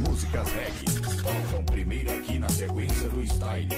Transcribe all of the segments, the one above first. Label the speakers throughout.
Speaker 1: músicas reggae tocam primeiro aqui na sequência do Style.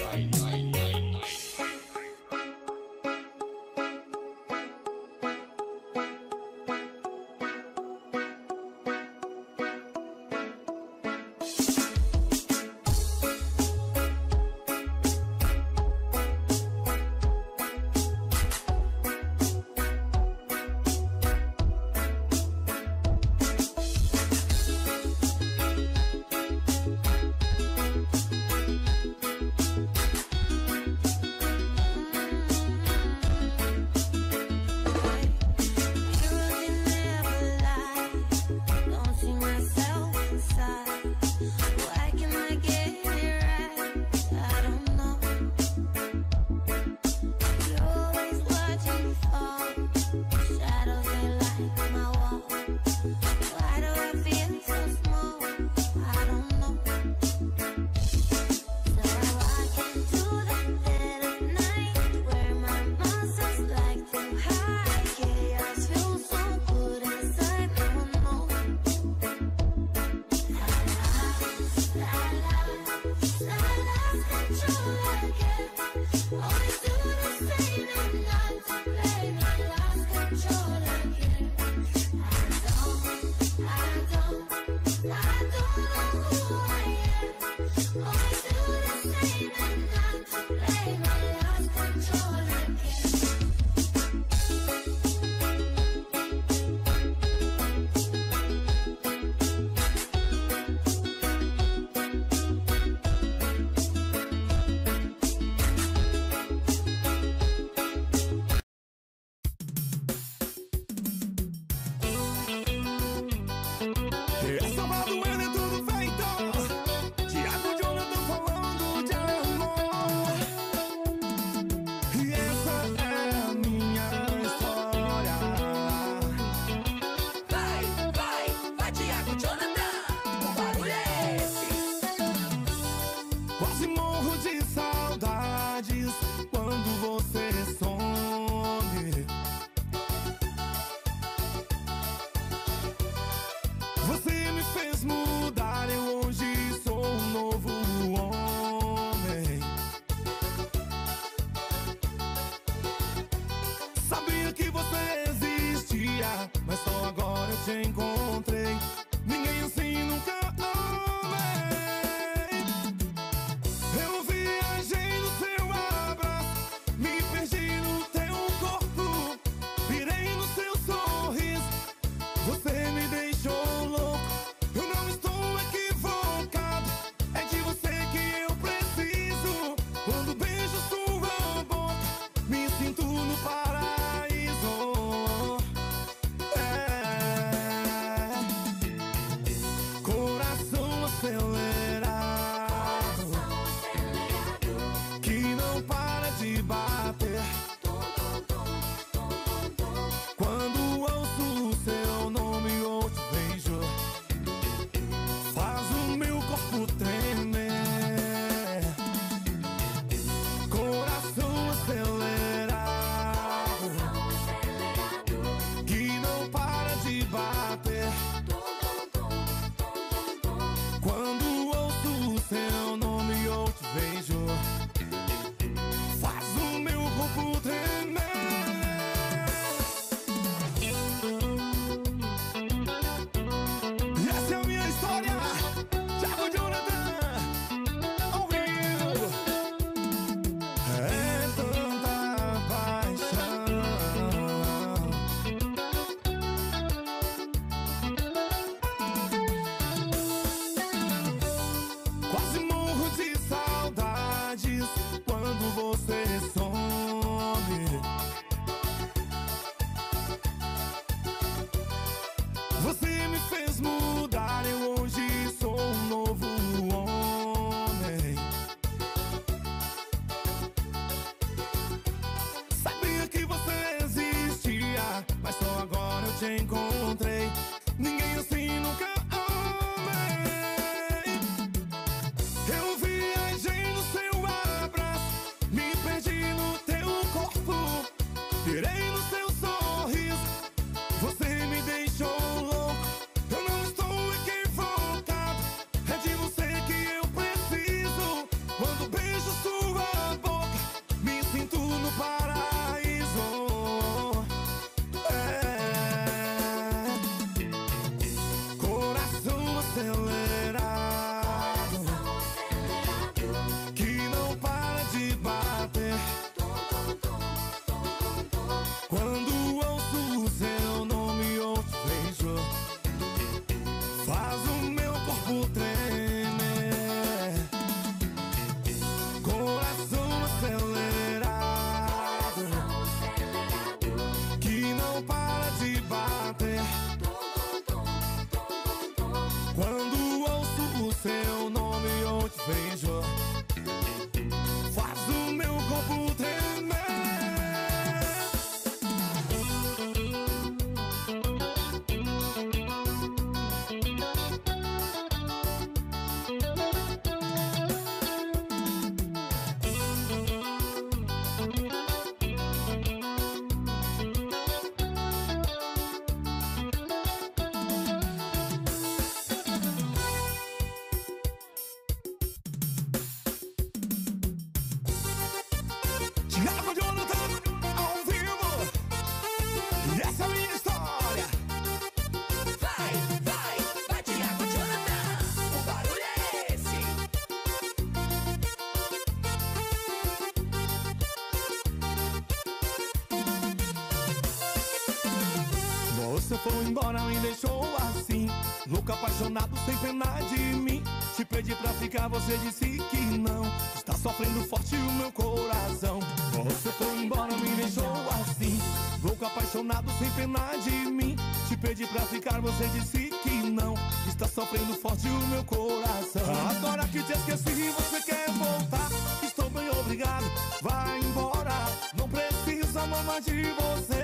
Speaker 2: Você foi embora, me deixou assim. Louco, apaixonado, sem pena de mim. Te pedi pra ficar, você disse que não. Está sofrendo forte o meu coração. Você foi embora, me deixou assim. Louco, apaixonado, sem pena de mim. Te pedi pra ficar, você disse que não. Está sofrendo forte o meu coração. Agora que te esqueci, você quer voltar. Estou bem obrigado, vai embora. Não preciso amor mais de você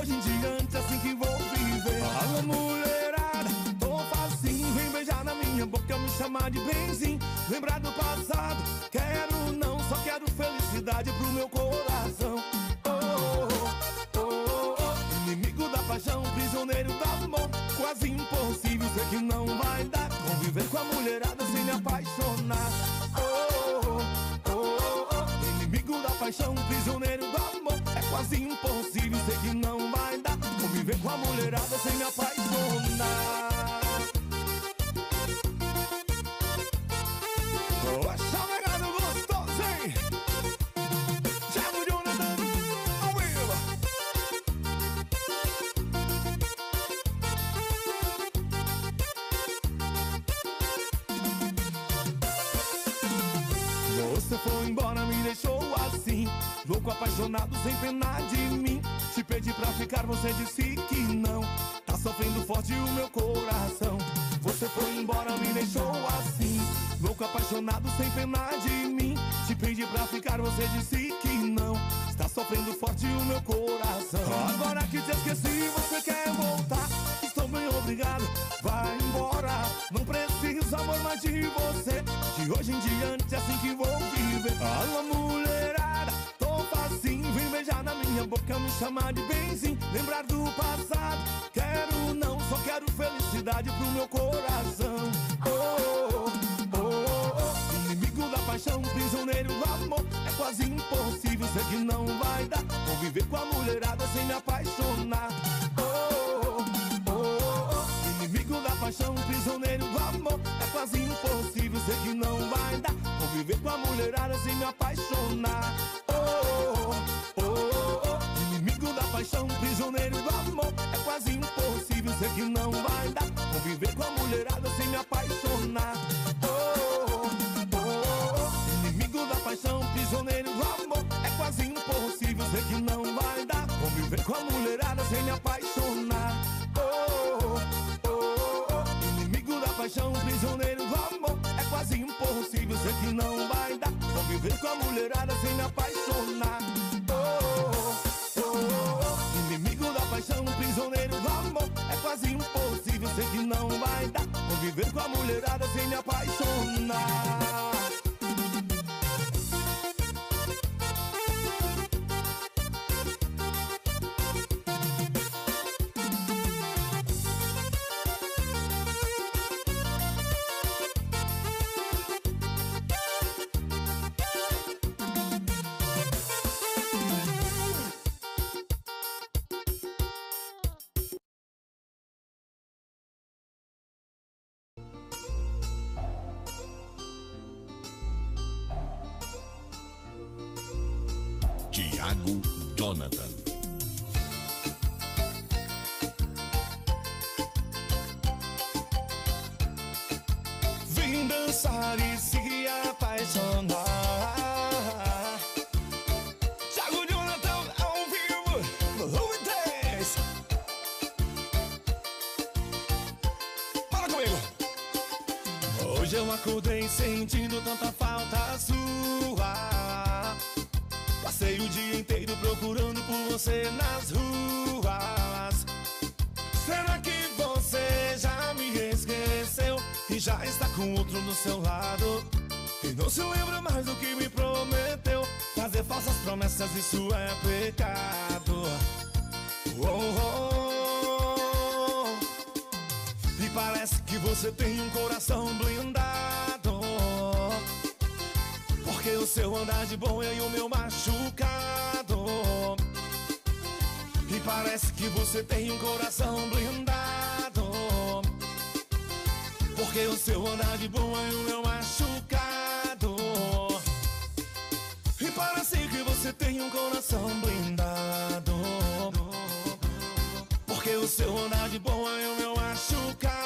Speaker 2: hoje em diante, assim que vou viver. Alô, mulherada, tô facinho. Vem beijar na minha boca, me chamar de benzinho. Lembrar do passado, quero não Só quero felicidade pro meu coração mulherada sem me apaixonar. Você foi embora, me deixou assim. Louco, apaixonado, sem pena de mim. Te pedi pra ficar, você disse forte o meu coração. Você foi embora, me deixou assim. Louco, apaixonado, sem pena de mim. Te pedi pra ficar, você disse que não. Está sofrendo forte o meu coração. Agora que te esqueci, você quer voltar? Estou bem obrigado, vai embora. Não preciso amor mais de você. De hoje em diante é assim que vou viver. Alô mulherada, boca, me chamar de benzinho. Lembrar do passado, quero não Só quero felicidade pro meu coração. Oh, oh, oh, oh. Inimigo da paixão, prisioneiro do amor. É quase impossível, sei que não vai dar. Conviver com a mulherada sem me apaixonar. Oh, oh, oh, oh. Inimigo da paixão, prisioneiro do amor. É quase impossível, sei que não vai dar. Conviver com a mulherada sem me apaixonar paixão, prisioneiro do amor. É quase impossível, sei que não vai dar. Conviver com a mulherada sem me apaixonar. Oh, oh, oh. Inimigo da paixão, prisioneiro do amor. É quase impossível, sei que não vai dar. Conviver com a mulherada sem me apaixonar. Oh, oh. Inimigo da paixão, prisioneiro do amor. É quase impossível, sei que não vai dar. Conviver com a mulherada sem me apaixonar Conviver com a mulherada sem me
Speaker 3: Tiago Jonathan.
Speaker 2: Isso é pecado. Oh, oh. E parece que você tem um coração blindado. Porque o seu andar de bom e o meu machucado. E parece que você tem um coração blindado. Porque o seu andar de bom e o meu machucado você tem um coração blindado Porque o seu andar de boa é o meu machucado.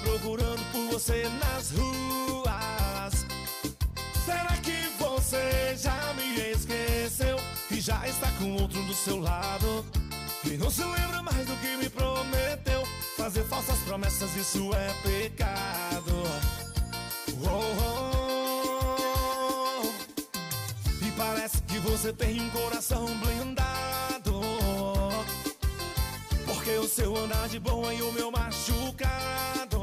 Speaker 2: Procurando por você nas ruas. Será que você já me esqueceu e já está com outro do seu lado? E não se lembra mais do que me prometeu. Fazer falsas promessas, isso é pecado. Oh, oh, oh. E parece que você tem um coração blindado. Porque o seu andar de boa e o meu machucado.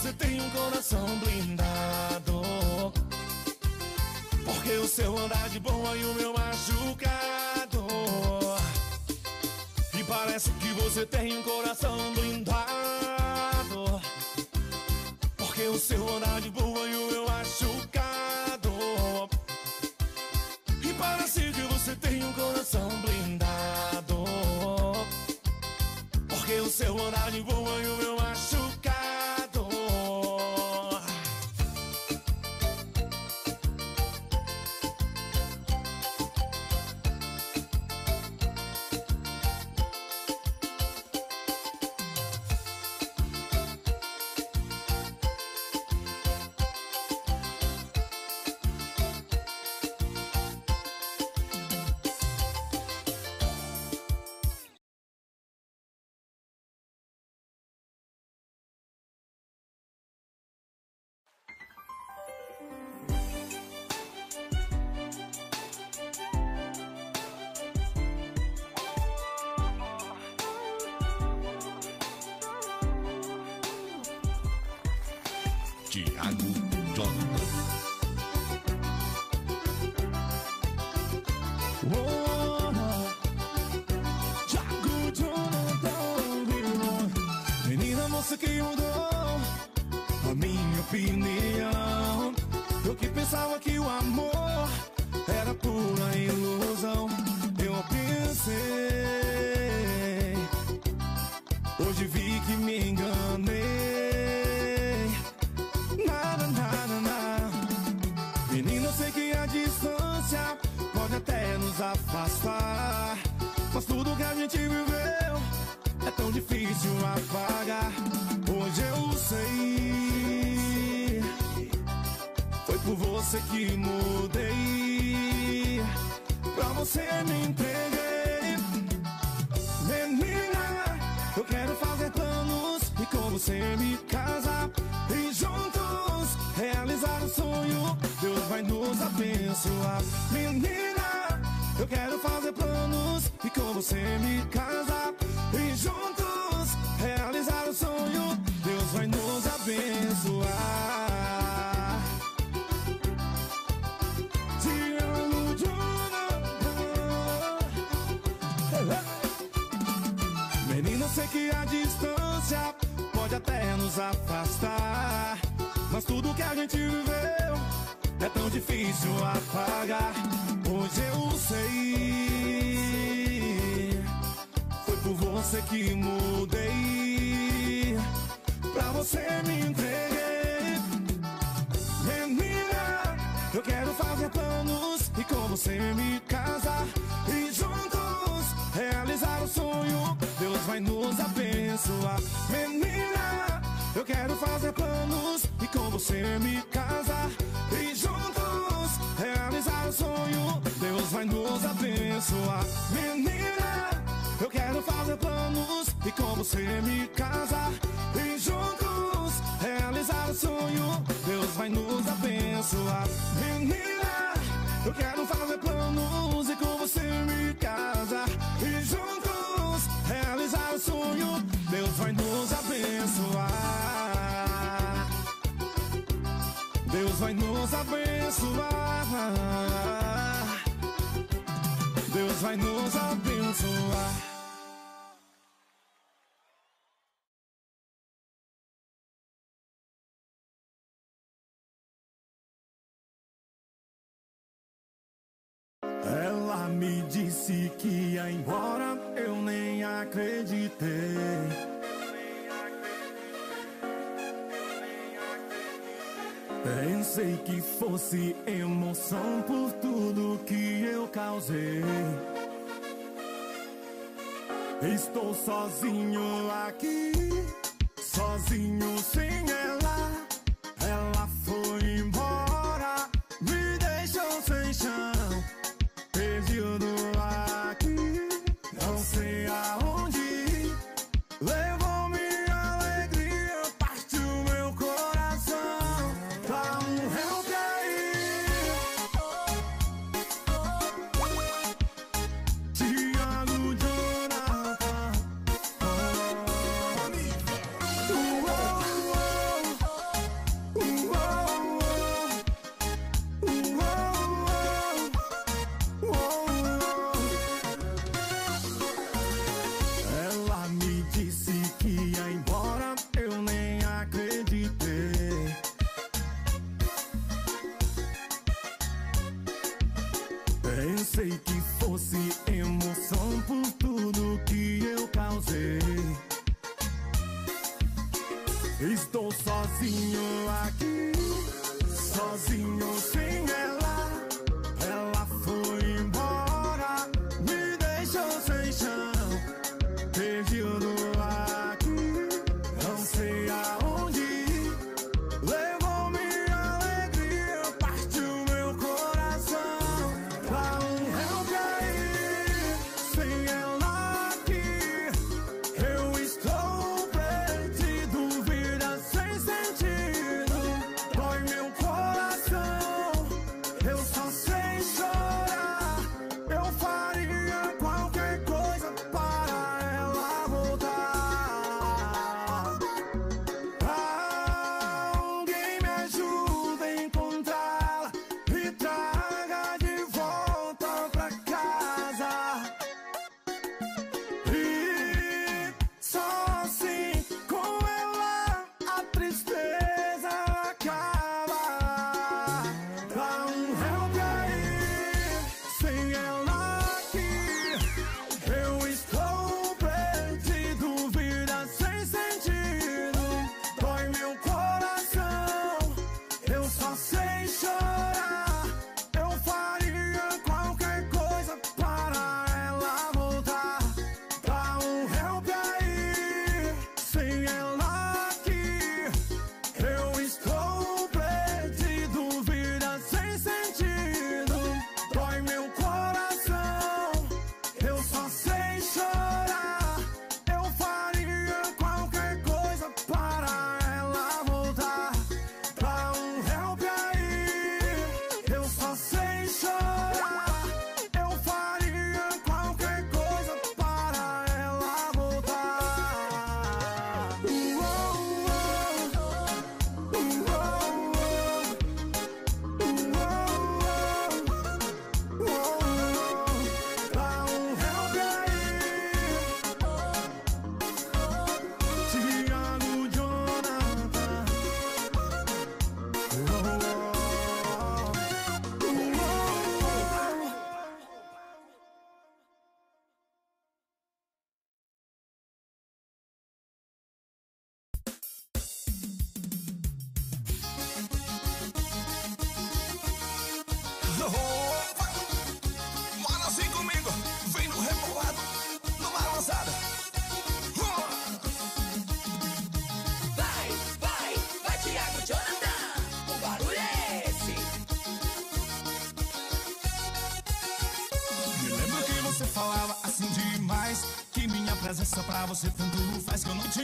Speaker 2: Você tem um coração blindado. Porque o seu andar de boa e o meu machucado. E parece que você tem um coração blindado. Porque o seu andar de boa e o meu machucado. E parece que você tem um coração blindado. Porque o seu andar de boa e o
Speaker 3: Tiago Jonathan.
Speaker 2: Thiago nos abençoar. Menina, eu quero fazer planos e com você me casar. E juntos realizar o sonho, Deus vai nos abençoar. Te amo, Jonathan. Menina, sei que a distância pode até nos afastar. Mas tudo que a gente viveu é tão difícil apagar. Hoje eu sei, foi por você que mudei. Pra você me entreguei. Menina, eu quero fazer planos e com você me casar. E juntos realizar o sonho, Deus vai nos abençoar. Menina, eu quero fazer planos e com você me casar. Vai nos abençoar. Menina, eu quero fazer planos e com você me casar. E juntos realizar o sonho, Deus vai nos abençoar. Menina, eu quero fazer planos Pensei que fosse emoção por tudo que eu causei. Estou sozinho aqui, sozinho sem ela. see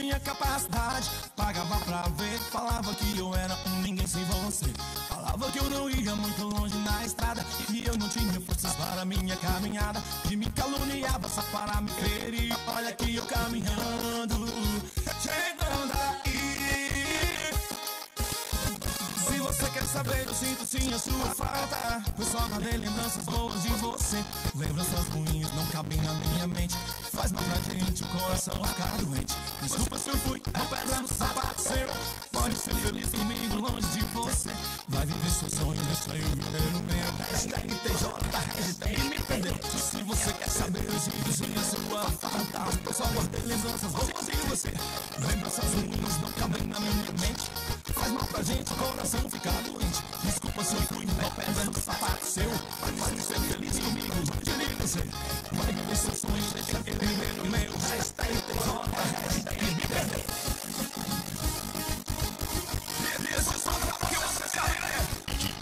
Speaker 2: tinha capacidade. Pagava pra ver, falava que eu era um ninguém sem você. Falava que eu não ia muito longe na estrada E eu não tinha forças para minha caminhada. E me caluniava só para me ferir Olha que eu caminhando, chegando aí. Se você quer saber, eu sinto sim a sua falta. Foi só guardei lembranças boas de você. Lembranças ruins não cabem na minha mente. Faz mal pra gente, o coração ficar doente. Desculpa se eu fui a pedra no sapato seu. Pode ser feliz comigo, longe de você. Vai viver seu sonho, deixa eu viver o meu. Hashtag TJ, hashtag me perdeu. Se você quer saber, eu sim a sua. Eu só guardei lembranças boas de você. Lembranças ruins não cabem na minha mente. Faz mal pra gente, coração fica doente. Desculpa se eu fui a pedra no sapato seu. Pode ser feliz comigo, de você. Vai viver seu sonho, deixa eu viver o meu. Hashtag TJ, hashtag me perdeu. Beleza, só pra que você sabe, né? Gente,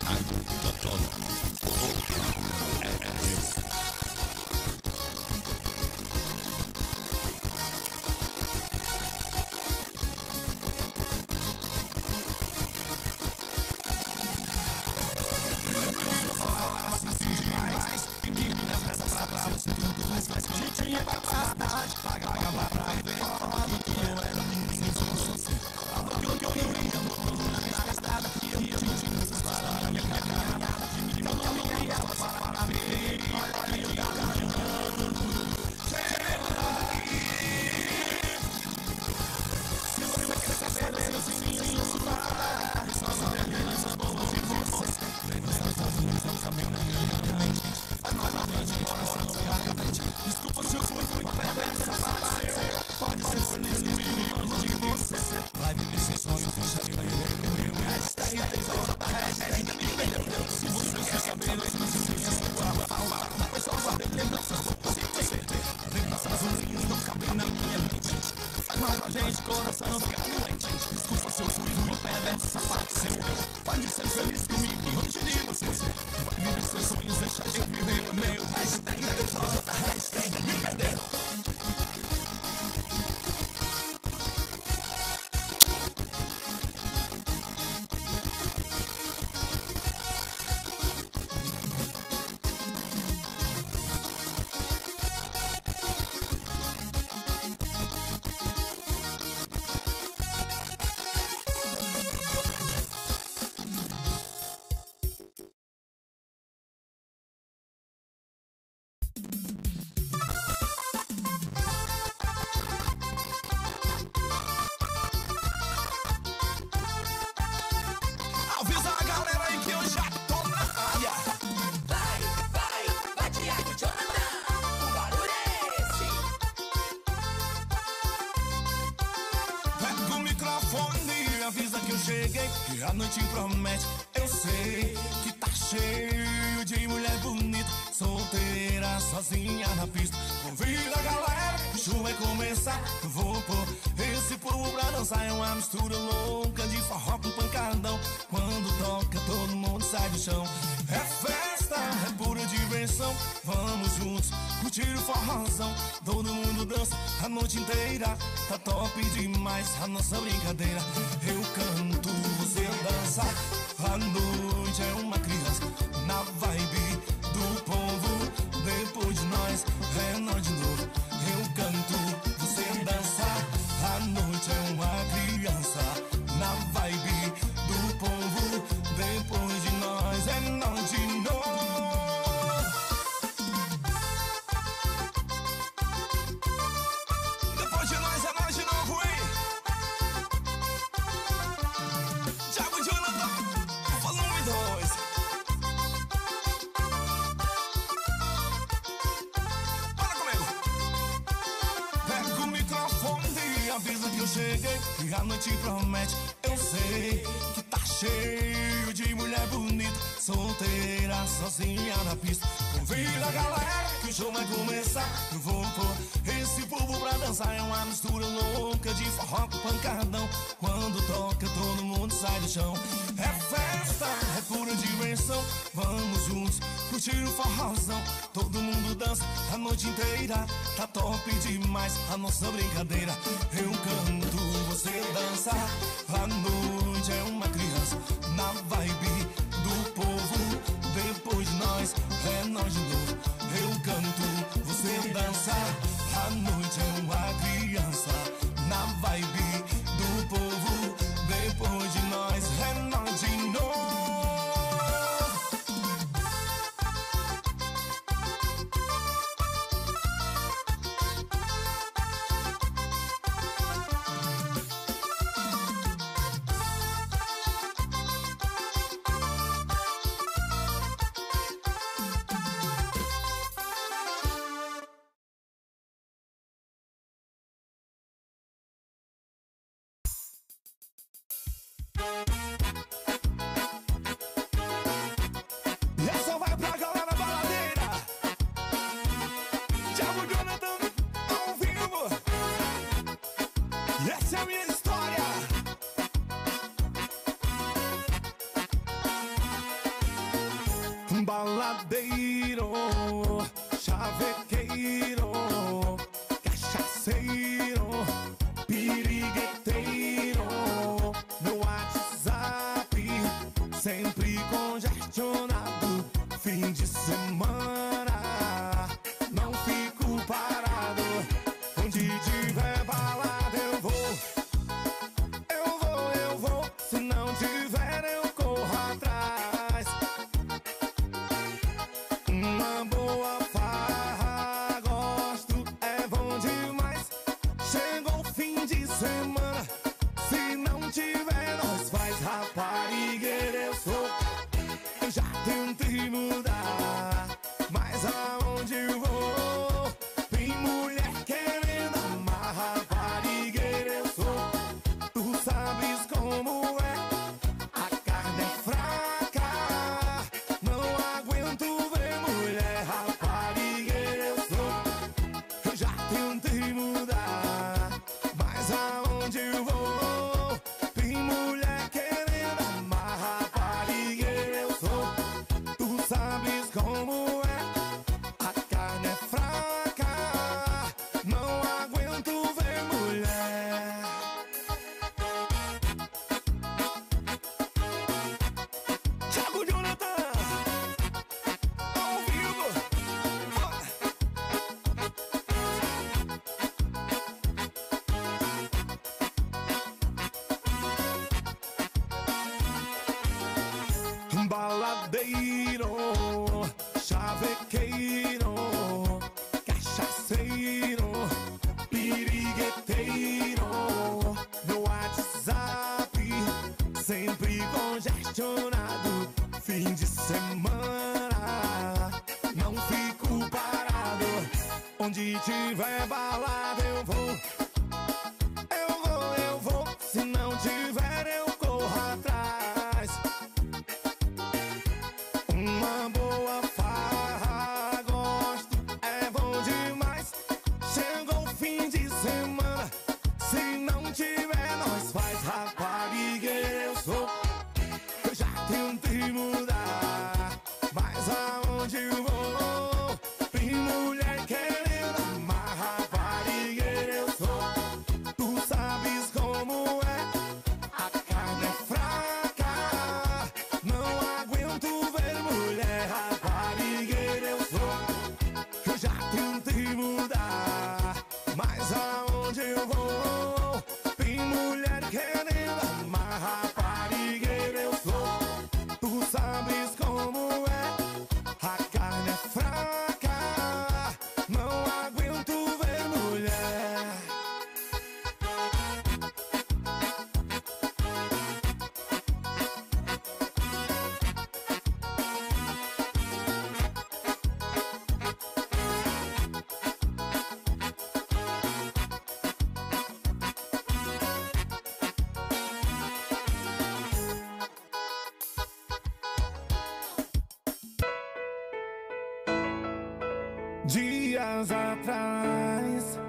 Speaker 2: Todo mundo dança a noite inteira. Tá top demais a nossa brincadeira. Eu canto, você dança. A noite é uma a noite promete. Eu sei que tá cheio de mulher bonita, solteira, sozinha na pista. Convida a galera que o show vai começar. Eu vou pôr esse povo pra dançar. É uma mistura louca de forró com pancadão. Quando toca, todo mundo sai do chão. É festa, é pura diversão. Vamos juntos curtir o forrozão. Todo mundo dança a noite inteira. Tá top demais a nossa brincadeira. Eu canto, você dança. E Dias atrás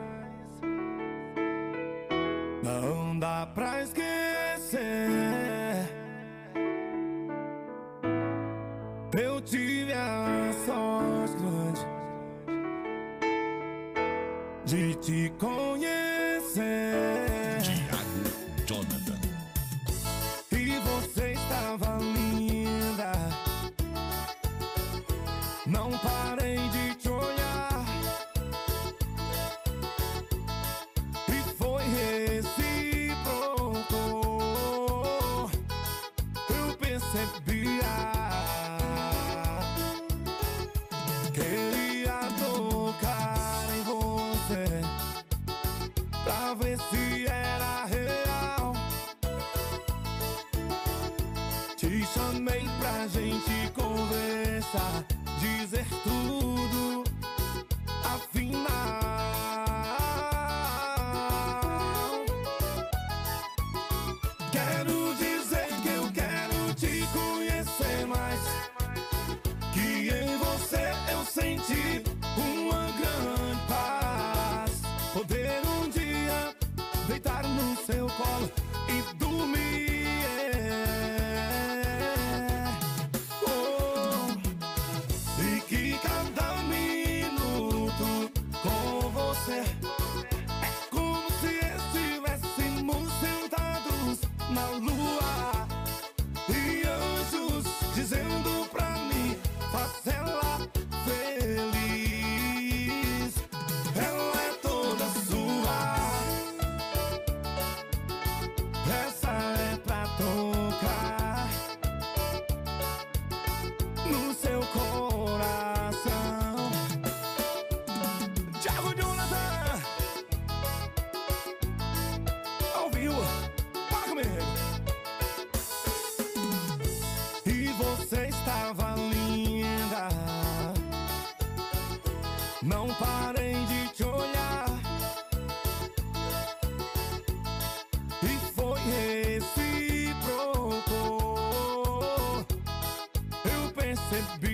Speaker 2: Sempre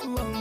Speaker 2: Allah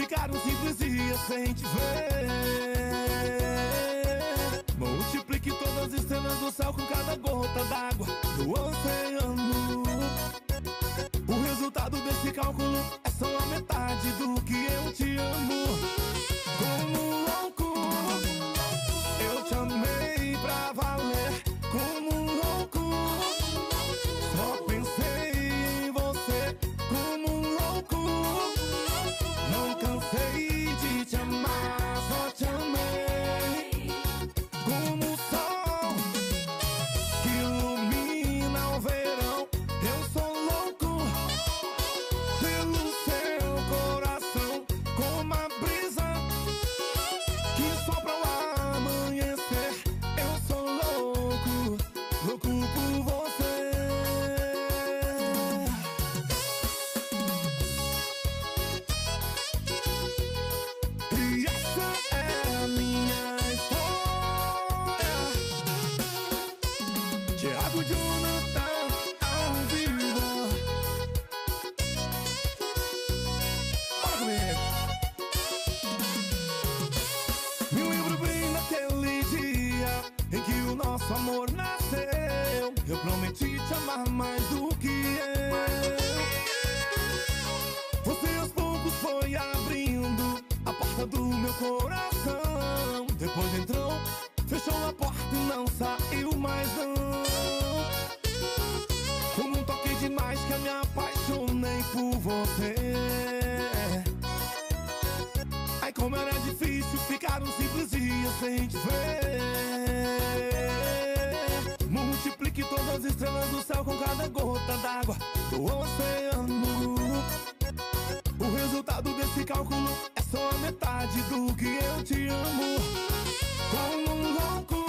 Speaker 2: Ficaram simples e sem te ver Multiplique todas as estrelas do céu com cada gota d'água do oceano. O resultado desse cálculo é só a metade do que nosso amor nasceu. Eu prometi te amar mais do que eu. Você aos poucos foi abrindo a porta do meu coração. Depois entrou, fechou a porta e não saiu mais não. Como um toque que eu me apaixonei por você. Ai como era difícil ficar um simples dia sem te ver todas as estrelas do céu com cada gota d'água do oceano. O resultado desse cálculo é só a metade do que eu te amo. Como um louco